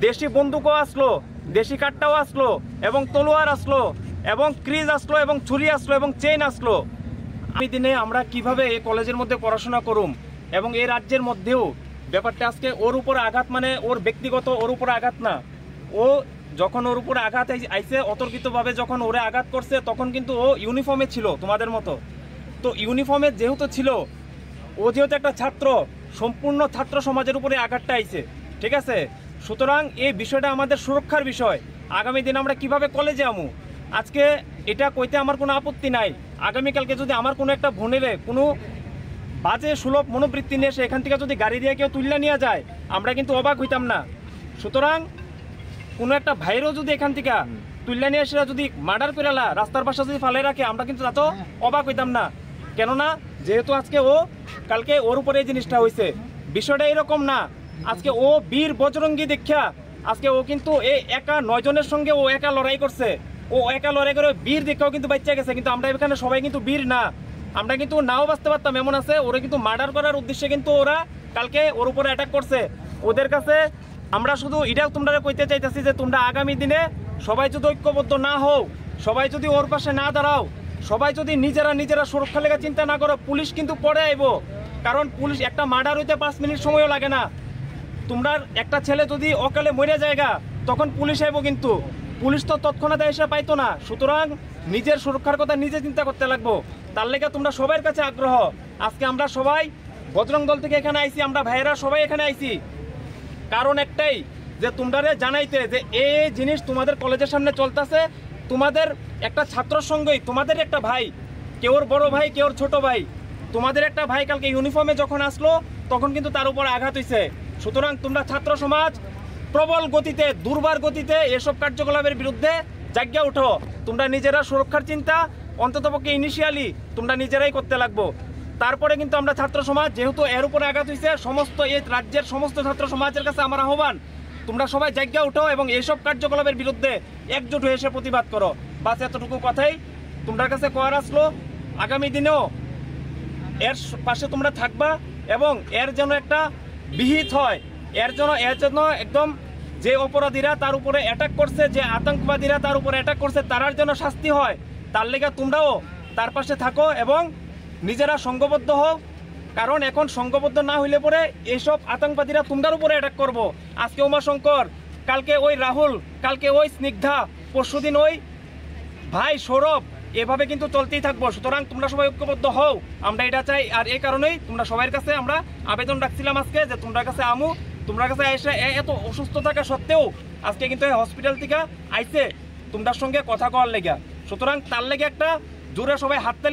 দেশি বন্দুকও আসলো, দেশি কাঠটাও আসলো, এবং তলোয়ার আসলো, এবং ক্রিজ আসলো, এবং ছুরি আসলো, এবং চেইন আসলো। আমি দিনে আমরা কীভাবে এই কলেজের মধ্যে পড়াশোনা করুম এবং এই রাজ্যের মধ্যেও, ব্যাপারটা আজকে ওর উপরে আঘাত মানে ওর ব্যক্তিগত ওর উপরে আঘাত না। ও যখন ওর উপরে আঘাত আই- আইছে, অতর্কিতভাবে যখন ওরে আঘাত করছে, তখন কিন্তু ও ইউনিফর্মে ছিল তোমাদের মতো। তো ইউনিফর্মে যেহেতু ছিল, ও যেহেতু একটা ছাত্র, সম্পূর্ণ ছাত্র সমাজের উপরে আঘাতটা আইছে, ঠিক আছে? সুতরাং এই বিষয়টা আমাদের সুরক্ষার বিষয়। আগামী দিন আমরা কীভাবে কলেজে আমু? আজকে এটা কইতে আমার কোনো আপত্তি নাই। আগামীকালকে যদি আমার কোনো একটা বোনেরে কোনো বাজে সুলভ মনোবৃত্তি নিয়ে এসে এখান থেকে যদি গাড়ি দিয়ে কেউ তুললে নিয়ে যায় আমরা কিন্তু অবাক হইতাম না। সুতরাং কোনো একটা ভাইরও যদি এখান থেকে তুললে নিয়ে এসে যদি মার্ডার করে লা, রাস্তার পাশে যদি ফালে রাখে আমরা কিন্তু তাতেও অবাক হইতাম না। কেননা যেহেতু আজকে ও কালকে ওর উপরে এই জিনিসটা হয়েছে বিষয়টা এরকম না। আজকে ও বীর বজরঙ্গি দীক্ষা, আজকে ও কিন্তু এই একা নয় জনের সঙ্গে ও একা লড়াই করছে। ও একা লড়াই করে বীর দীক্ষাও কিন্তু বাচ্চা গেছে, কিন্তু আমরা এখানে সবাই কিন্তু বীর না। আমরা কিন্তু নাও বাঁচতে পারতাম, এমন আছে, ওরা কিন্তু মার্ডার করার উদ্দেশ্যে কিন্তু ওরা কালকে ওর উপরে অ্যাটাক করছে। ওদের কাছে আমরা শুধু এটাও তোমরা কইতে চাইতেছি যে তোমরা আগামী দিনে সবাই যদি ঐক্যবদ্ধ না হও, সবাই যদি ওর পাশে না দাঁড়াও, সবাই যদি নিজেরা নিজেরা সুরক্ষা লেগে চিন্তা না করো, পুলিশ কিন্তু পরে আইব। কারণ পুলিশ, একটা মার্ডার হইতে পাঁচ মিনিট সময়ও লাগে না। তোমরা একটা ছেলে যদি অকালে মরে জায়গা তখন পুলিশ আইব কিন্তু। পুলিশ তো তৎক্ষণাৎ এসে পাইতো না। সুতরাং নিজের সুরক্ষার কথা নিজে চিন্তা করতে লাগবো। তার লেগে তোমরা সবার কাছে আগ্রহ। আজকে আমরা সবাই বজরং দল থেকে এখানে আইছি, আমরা ভাইয়েরা সবাই এখানে আইছি। কারণ একটাই, যে তোমরা জানাইতে যে এই জিনিস তোমাদের কলেজের সামনে চলতেছে, তোমাদের একটা ছাত্র সঙ্গেই তোমাদের একটা ভাই। কেউর বড় ভাই কেউর ছোট ভাই। তোমাদের একটা ভাই কালকে ইউনিফর্মে যখন আসলো, তখন কিন্তু তার উপর আঘাত হয়েছে সুতরাং তোমরা ছাত্র সমাজ, প্রবল গতিতে, দুর্বার গতিতে এসব কার্যকলাপের বিরুদ্ধে জায়গা উঠো। তোমরা নিজেরা সুরক্ষার চিন্তা, অন্ততপক্ষে ইনিশিয়ালি তোমরা নিজেরাই করতে লাগবো। তারপরে কিন্তু আমরা ছাত্র সমাজ, যেহেতু এর উপরে আঘাত হয়েছে সমস্ত এই রাজ্যের সমস্ত ছাত্র সমাজের কাছে আমার আহ্বান, তোমরা সবাই জায়গা উঠো এবং এইসব কার্যকলাপের বিরুদ্ধে একজোট হয়ে এসে প্রতিবাদ করো। বাস এতটুকু কথাই। তোমরা কাছে কয়ার আসলো, আগামী দিনেও এর পাশে তোমরা থাকবা এবং এর যেন একটা বিহিত হয়। এর জন্য এর জন্য একদম যে অপরাধীরা তার উপরে অ্যাটাক করছে, যে আতঙ্কবাদীরা তার উপরে অ্যাটাক করছে, তারার জন্য শাস্তি হয়। তার লেগে তোমরাও তার পাশে থাকো এবং নিজেরা সঙ্গবদ্ধ হও। কারণ এখন সঙ্গবদ্ধ না হইলে পরে এইসব আতঙ্কবাদীরা তোমরার উপরে অ্যাটাক করব। আজকে উমাশঙ্কর, কালকে ওই রাহুল, কালকে ওই স্নিগ্ধা, পরশুদিন ওই ভাই সৌরভ এভাবে কিন্তু চলতেই থাকব। সুতরাং তোমরা সবাই ঐক্যবদ্ধ হও। আমরা এটা চাই। আর এই কারণেই তোমরা সবার কাছে আমরা আবেদন রাখছিলাম আজকে যে তোমরা কাছে আমু, তোমরা কাছে এসে এত অসুস্থ থাকা সত্ত্বেও আজকে কিন্তু এই হসপিটাল থেকে আইসে তোমরা সঙ্গে কথা কওয়ার লেগা। সুতরাং তার লেগে একটা জোরে সবাই হাততালি